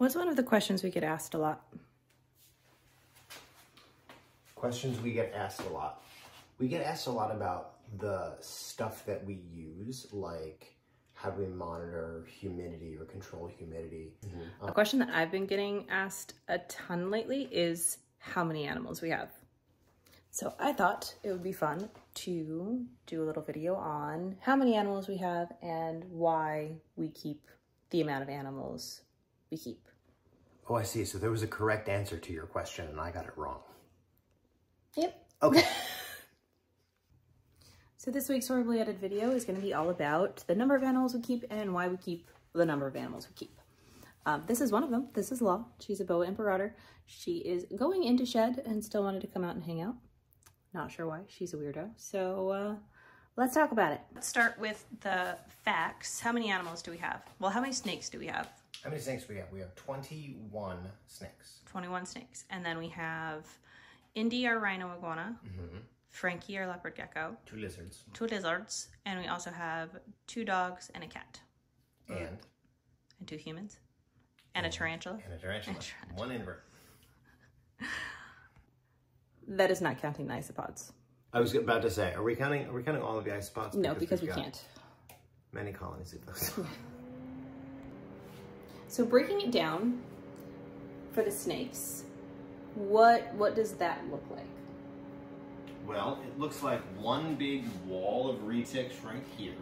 What's one of the questions we get asked a lot? Questions we get asked a lot. We get asked a lot about the stuff that we use, like how do we monitor humidity or control humidity. Mm-hmm. A question that I've been getting asked a ton lately is how many animals we have. So I thought it would be fun to do a little video on how many animals we have and why we keep the amount of animals we keep. Oh, I see. So there was a correct answer to your question and I got it wrong. Yep. Okay. So this week's horribly edited video is going to be all about the number of animals we keep and why we keep the number of animals we keep. Um, this is one of them. This is Law. She's a boa imperator. She is going into shed and still wanted to come out and hang out. Not sure why. She's a weirdo. So uh, let's talk about it. Let's start with the facts. How many animals do we have? Well, how many snakes do we have? How many snakes we have? We have 21 snakes. 21 snakes. And then we have Indy, our rhino iguana, mm-hmm. Frankie, our leopard gecko, Two lizards. two lizards, and we also have two dogs and a cat, And, and two humans, and a tarantula. and a tarantula. One invert. That is not counting the isopods. I was about to say, are we counting? Are we counting all of the isopods? No, because we we've got can't. Many colonies of those. So breaking it down for the snakes, what what does that look like? well, it looks like one big wall of retics right here.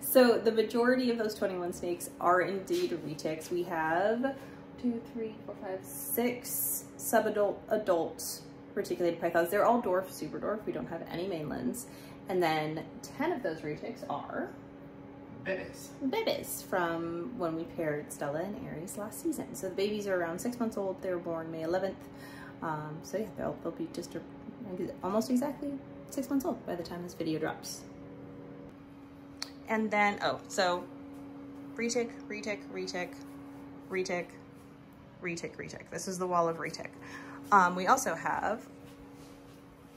So the majority of those 21 snakes are indeed retics. We have two, three, four, five, six subadult adult reticulated pythons. They're all dwarf, super dwarf. We don't have any mainlands. And then 10 of those retics are Babies. babies from when we paired Stella and Aries last season. So the babies are around six months old. They were born May 11th. Um, so yeah, they'll, they'll be just almost exactly six months old by the time this video drops. And then, oh, so retic, retic, retic, retic, retic, retic. This is the wall of retic. Um, we also have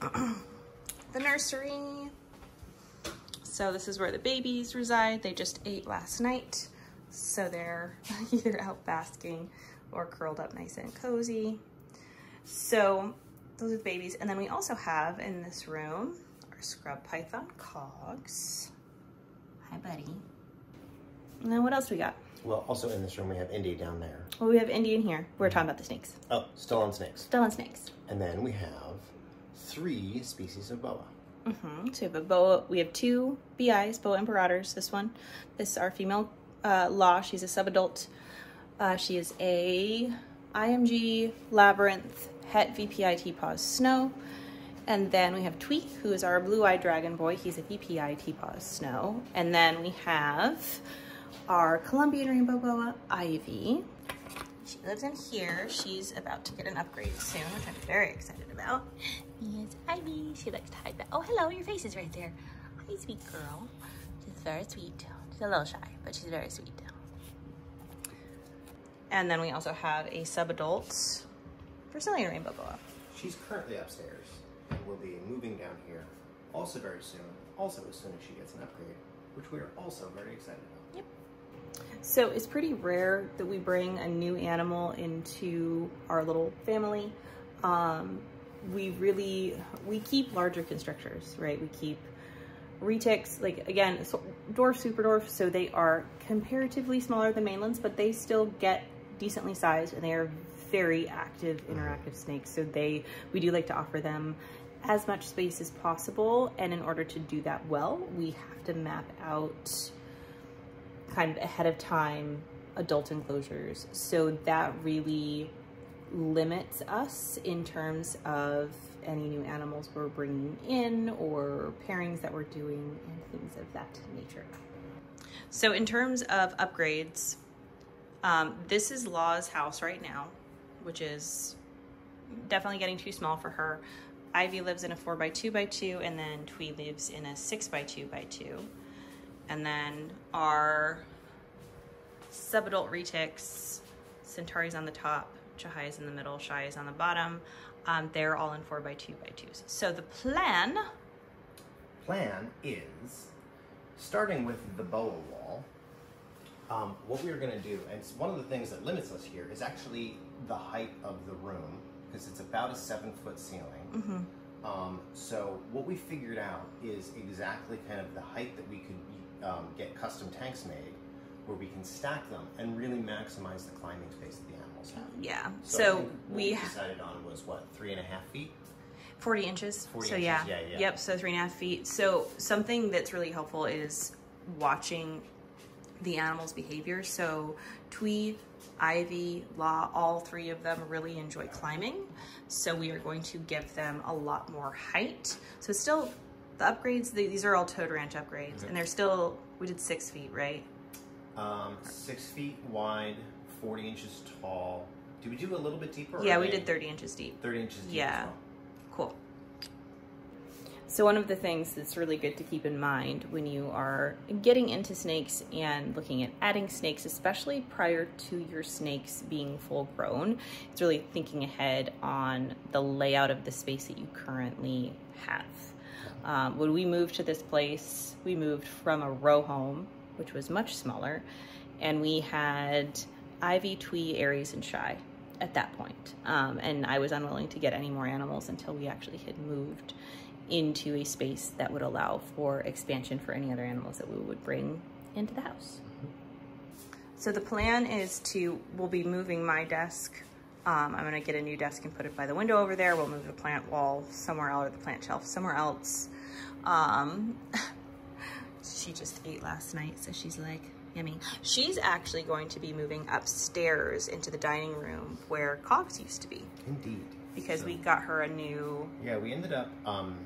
the nursery. So this is where the babies reside. They just ate last night. So they're either out basking or curled up nice and cozy. So those are the babies. And then we also have in this room our scrub python cogs. Hi, buddy. And then what else we got? Well, also in this room we have Indy down there. Well, we have Indy in here. We're talking about the snakes. Oh, still on snakes. Still on snakes. And then we have three species of boa. Mm-hmm. So we have a boa. We have two BIs, boa imperators. This one, this is our female uh, law. She's a subadult. Uh, she is a IMG labyrinth het VPI T-pause snow. And then we have Tweet, who is our blue-eyed dragon boy. He's a VPI T-pause snow. And then we have our Colombian rainbow boa, Ivy. She lives in here. She's about to get an upgrade soon, which I'm very excited about. Yes, Ivy. She likes to hide that. Oh, hello, your face is right there. Hi, sweet girl. She's very sweet. She's a little shy, but she's very sweet. And then we also have a sub-adult Brazilian rainbow boa. She's currently upstairs and will be moving down here also very soon, also as soon as she gets an upgrade, which we are also very excited about. So it's pretty rare that we bring a new animal into our little family. Um, we really, we keep larger constrictors, right? We keep retics, like again, so dwarf, super dwarf, so they are comparatively smaller than mainlands, but they still get decently sized and they are very active, interactive snakes. So they, we do like to offer them as much space as possible. And in order to do that well, we have to map out kind of ahead of time adult enclosures. So that really limits us in terms of any new animals we're bringing in or pairings that we're doing and things of that nature. So in terms of upgrades, um, this is Law's house right now, which is definitely getting too small for her. Ivy lives in a 4 by 2 by 2 and then Twee lives in a 6 by 2 by 2 And then our subadult retics, Centauri's on the top, Chahai is in the middle, Shy is on the bottom. Um, they're all in 4 by 2 by 2s So the plan, Plan is starting with the boa wall. Um, what we are going to do, and it's one of the things that limits us here, is actually the height of the room because it's about a seven foot ceiling. Mm-hmm. Um, so what we figured out is exactly kind of the height that we could um, get custom tanks made, where we can stack them and really maximize the climbing space that the animals have. Yeah. I So, think what we decided on was what three and a half feet. 40 inches. 40 so inches, yeah. yeah, yeah. Yep. So three and a half feet. So something that's really helpful is watching the animal's behavior. So Twee, Ivy, Law, all three of them really enjoy climbing. So we are going to give them a lot more height. So it's still the upgrades. The, these are all Toad Ranch upgrades, Okay. and they're still we did six feet, right? Um, six feet wide, forty inches tall. Did we do a little bit deeper? yeah, we did 30 inches deep. Thirty inches deep. Yeah. Cool. So one of the things that's really good to keep in mind when you are getting into snakes and looking at adding snakes, especially prior to your snakes being full grown, it's really thinking ahead on the layout of the space that you currently have. Um, when we moved to this place, we moved from a row home, which was much smaller, and we had Ivy, Twee, Aries, and Shy at that point. Um, and I was unwilling to get any more animals until we actually had moved into a space that would allow for expansion for any other animals that we would bring into the house. So the plan is to, we'll be moving my desk. Um, I'm gonna get a new desk and put it by the window over there. We'll move the plant wall somewhere else, or the plant shelf somewhere else. Um, she just ate last night, so she's like, yummy. She's actually going to be moving upstairs into the dining room where Cogs used to be Indeed. because So- we got her a new, Yeah, we ended up um,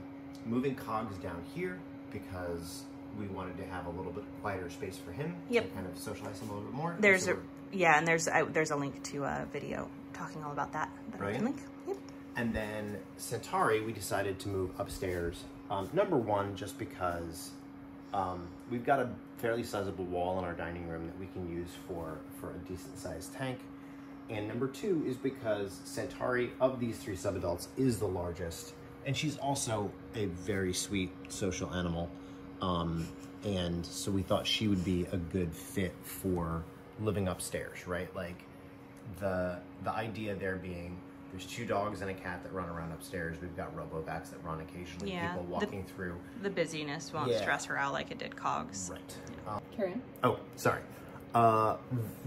moving Cogs down here because we wanted to have a little bit quieter space for him Yep. to kind of socialize him a little bit more. there's So a, yeah, and there's there's a link to a video talking all about that. that I Right. can link. Yep. And then Centauri, we decided to move upstairs. Um, number one, just because um, we've got a fairly sizable wall in our dining room that we can use for, for a decent sized tank. And number two is because Centauri, of these three subadults, is the largest. And she's also a very sweet social animal. Um, and so we thought she would be a good fit for living upstairs, right? Like the the idea there being there's two dogs and a cat that run around upstairs. We've got robovacs that run occasionally. Yeah, People the- walking through. The busyness won't Yeah. stress her out like it did Cogs. Right. Um, Carry on. oh, sorry. Uh,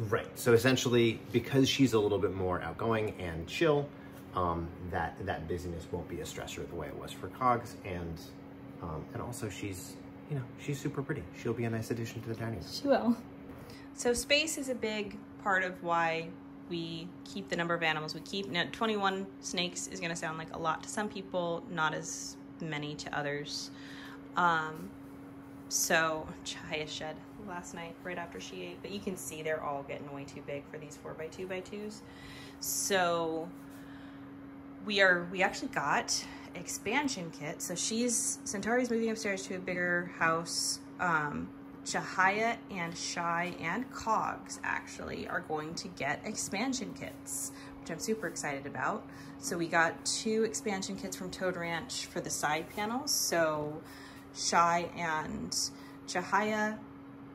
right. So essentially, because she's a little bit more outgoing and chill, um, that that busyness won't be a stressor the way it was for Cogs, and um, and also she's you know she's super pretty. She'll be a nice addition to the dining room. She will. So space is a big part of why we keep the number of animals we keep. Now, 21 snakes is going to sound like a lot to some people, not as many to others. Um, so Chaya shed last night right after she ate, but you can see they're all getting way too big for these four by two by twos. So we are we actually got expansion kit. So she's Centauri's moving upstairs to a bigger house. Um, Chahaya and Shy and Cogs actually are going to get expansion kits, which I'm super excited about. So we got two expansion kits from Toad Ranch for the side panels. So Shy and Chahaya,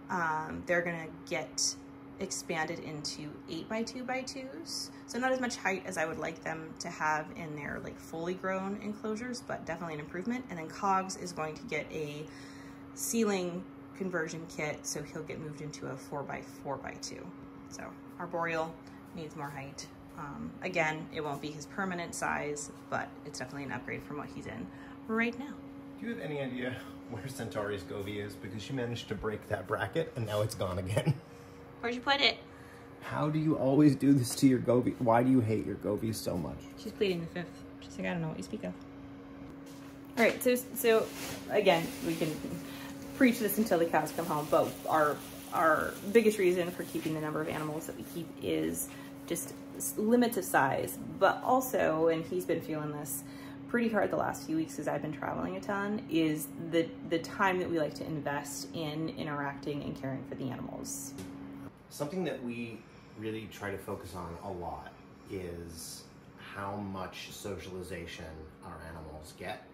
um, they're gonna get expanded into eight by two by twos. So not as much height as I would like them to have in their like fully grown enclosures, but definitely an improvement. And then Cogs is going to get a ceiling conversion kit, so he'll get moved into a four by four by two. So arboreal needs more height. Um, again, it won't be his permanent size, but it's definitely an upgrade from what he's in right now. Do you have any idea where Centauri's Govee is? Because she managed to break that bracket and now it's gone again. Where'd you put it? How do you always do this to your Govee? Why do you hate your Govee so much? She's pleading the fifth. She's like, I don't know what you speak of. All right, so so again, we can preach this until the cows come home, but our our biggest reason for keeping the number of animals that we keep is just limits of size, but also, and he's been feeling this pretty hard the last few weeks as I've been traveling a ton, is the the time that we like to invest in interacting and caring for the animals. Something that we really try to focus on a lot is how much socialization our animals get.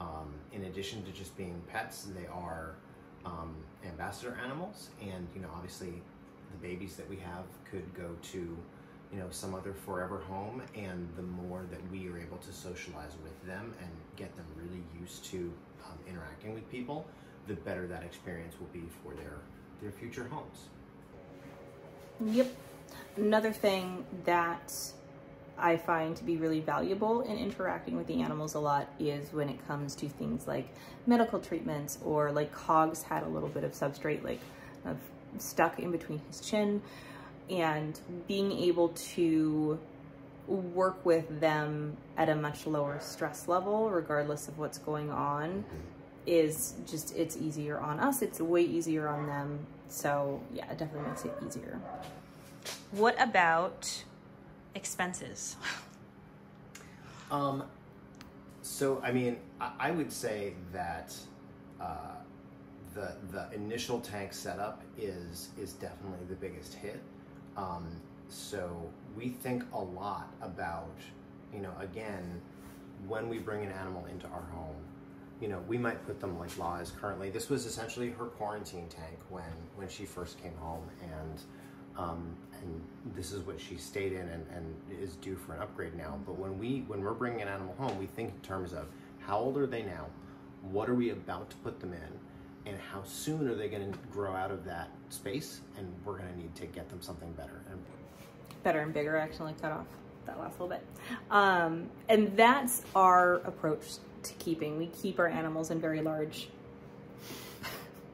Um, in addition to just being pets, they are um, ambassador animals, and you know, obviously, the babies that we have could go to, you know, some other forever home, and the more that we are able to socialize with them and get them really used to um, interacting with people, the better that experience will be for their their future homes. Yep. Another thing that I find to be really valuable in interacting with the animals a lot is when it comes to things like medical treatments or like Cogs had a little bit of substrate like of stuck in between his chin. And being able to work with them at a much lower stress level regardless of what's going on is just it's easier on us. It's way easier on them. So yeah it definitely makes it easier. What about expenses? Um, so I mean, I, I would say that uh, the the initial tank setup is is definitely the biggest hit. Um, so we think a lot about, you know, again, when we bring an animal into our home, you know, we might put them like Law currently. This was essentially her quarantine tank when when she first came home, and um, and this is what she stayed in and, and is due for an upgrade now. But when we when we're bringing an animal home, we think in terms of how old are they now, what are we about to put them in, and how soon are they going to grow out of that space, and we're going to need to get them something better. And better and bigger. I actually cut off that last little bit, um, and that's our approach to keeping. We keep our animals in very large.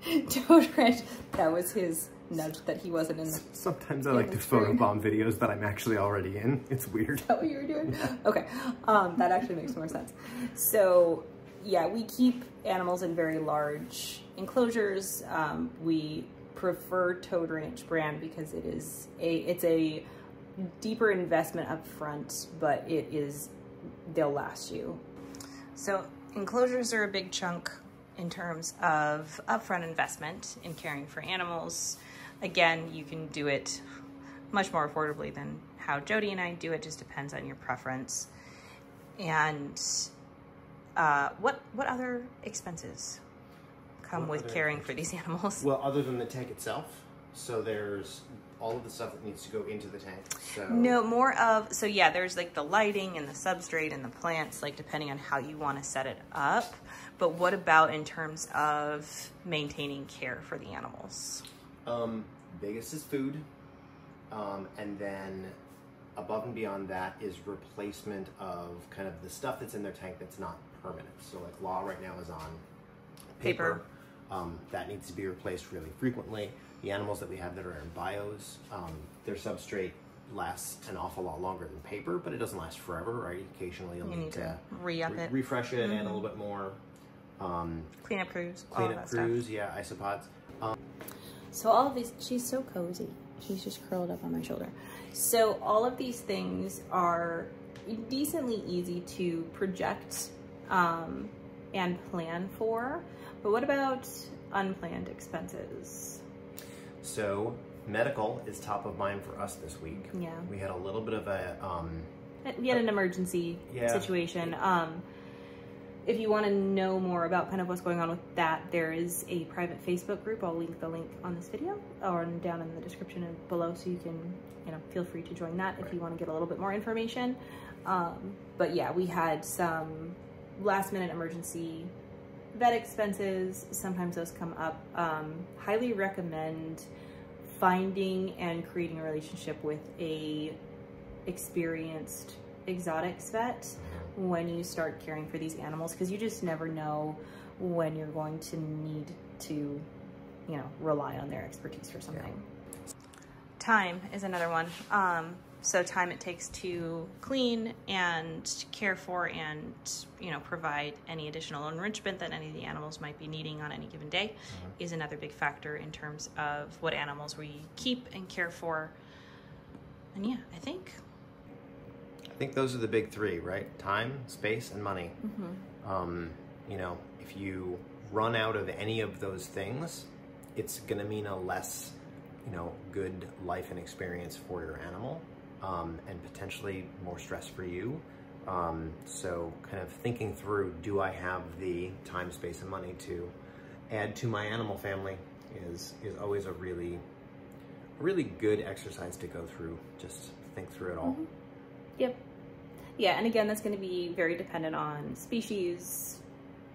Toad Ranch. That was his nudge that he wasn't in. The, Sometimes I like to photobomb videos that I'm actually already in. It's weird. Is that what you were doing? Okay, um, that actually makes more sense. So yeah, we keep animals in very large enclosures. Um, we prefer Toad Ranch brand because it is a it's a deeper investment up front, but it is they'll last you. So enclosures are a big chunk in terms of upfront investment in caring for animals. Again, you can do it much more affordably than how Jody and I do it, just depends on your preference. And uh, what what other expenses come what with caring for these animals? Well, other than the tank itself, so there's all of the stuff that needs to go into the tank. So no, more of so yeah. There's like the lighting and the substrate and the plants, like depending on how you want to set it up. But what about in terms of maintaining care for the animals? Um, biggest is food, um, and then above and beyond that is replacement of kind of the stuff that's in their tank that's not permanent. So like Law right now is on paper. paper. Um, that needs to be replaced really frequently. The animals that we have that are in bios, um, their substrate lasts an awful lot longer than paper, but it doesn't last forever, right? Occasionally you'll you need, need, to, re-up re- it, refresh it, mm-hmm. add a little bit more. Um, cleanup crews, cleanup crews, stuff. yeah, isopods. Um, so all of these, she's so cozy. She's just curled up on my shoulder. So all of these things are decently easy to project um, and plan for. But what about unplanned expenses? So medical is top of mind for us this week. Yeah. We had a little bit of a... Um, we had an emergency yeah. situation. Um, if you want to know more about kind of what's going on with that, there is a private Facebook group. I'll link the link on this video or down in the description below so you can, you know, feel free to join that if you want to get a little bit more information. Um, but yeah, we had some last minute emergency vet expenses. Sometimes those come up. Um, highly recommend finding and creating a relationship with a experienced exotics vet when you start caring for these animals because you just never know when you're going to need to, you know, rely on their expertise for something. Yeah. Time is another one. Um, so time it takes to clean and care for and, you know, provide any additional enrichment that any of the animals might be needing on any given day mm-hmm. is another big factor in terms of what animals we keep and care for. And yeah, I think I think those are the big three, right? Time, space, and money. Mm-hmm. Um, you know, if you run out of any of those things, it's going to mean a less, you know, good life and experience for your animal, um, and potentially more stress for you. Um, so, kind of thinking through: Do I have the time, space, and money to add to my animal family? Is is always a really really good exercise to go through. Just think through it all. Mm-hmm. Yep. Yeah, and again, that's going to be very dependent on species,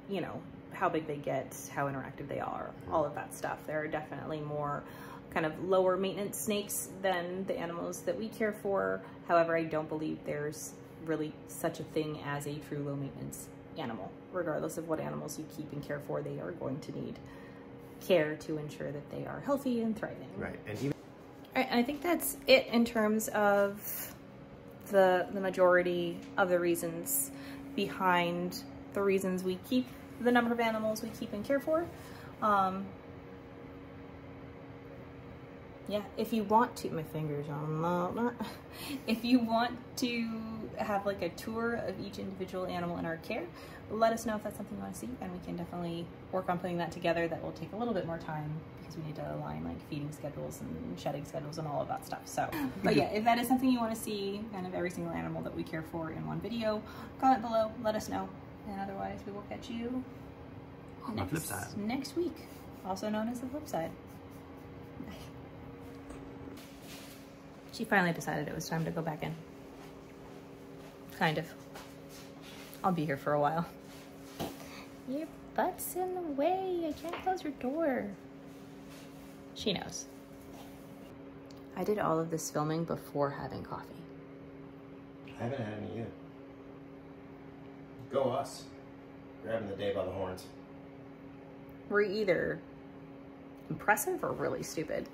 you know, how big they get, how interactive they are, all of that stuff. There are definitely more kind of lower maintenance snakes than the animals that we care for. However, I don't believe there's really such a thing as a true low maintenance animal. Regardless of what animals you keep and care for, they are going to need care to ensure that they are healthy and thriving. Right, and even All right, and I think that's it in terms of the the majority of the reasons behind the reasons we keep the number of animals we keep and care for. Um, yeah, if you want to, my fingers on that. If you want to have like a tour of each individual animal in our care, let us know if that's something you want to see, and we can definitely work on putting that together. That will take a little bit more time because we need to align like feeding schedules and shedding schedules and all of that stuff. So, but yeah, if that is something you want to see, kind of every single animal that we care for in one video, comment below, let us know, and otherwise we will catch you On the flip side. next week, also known as the flip side. She finally decided it was time to go back in. Kind of. I'll be here for a while. Your butt's in the way. I can't close your door. She knows. I did all of this filming before having coffee. I haven't had any yet. Go us. Grabbing the day by the horns. We're either impressive or really stupid.